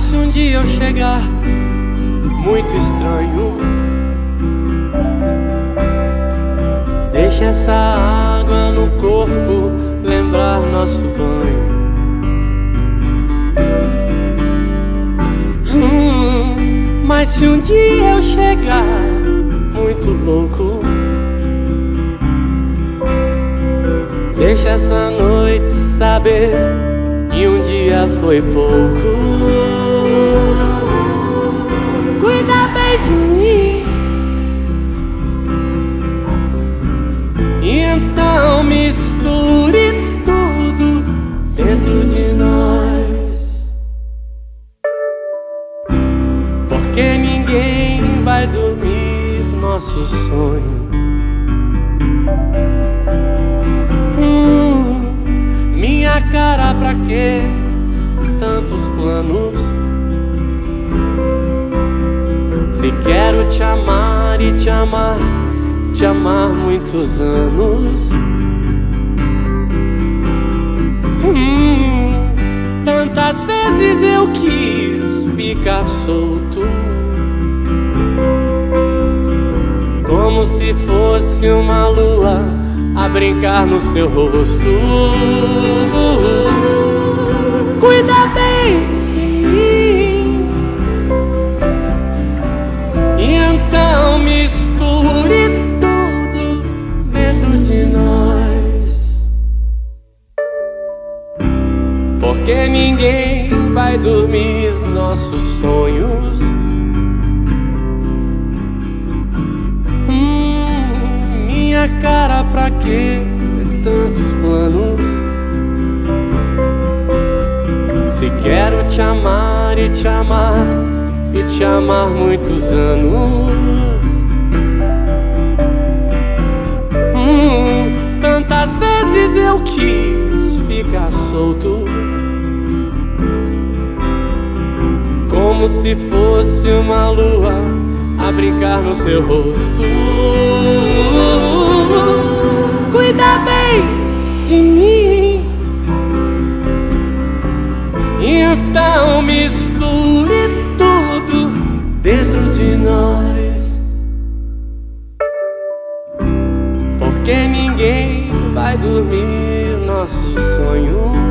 Mas se um dia eu chegar muito estranho, deixa essa água no corpo lembrar nosso banho. Hum, mas se um dia eu chegar muito louco, deixa essa noite saber que um dia foi pouco. De mim. Então misture tudo dentro de nós. Porque ninguém vai dormir nosso sonho. Quero te amar e te amar, te amar muitos anos. Hum, tantas vezes eu quis ficar solto. Como se fosse uma lua a brincar no seu rosto. Porque ninguém vai dormir nossos sonhos. Hum, minha cara, pra que tantos planos? Se quero te amar e te amar e te amar muitos anos. Hum, tantas vezes eu quis ficar solto. Como se fosse uma lua a brincar no seu rosto. Cuida bem de mim. Então misture tudo dentro de nós. Porque ninguém vai dormir nossos sonhos.